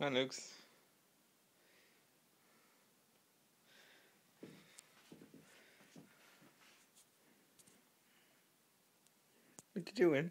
Hi, Nukes. What you doing?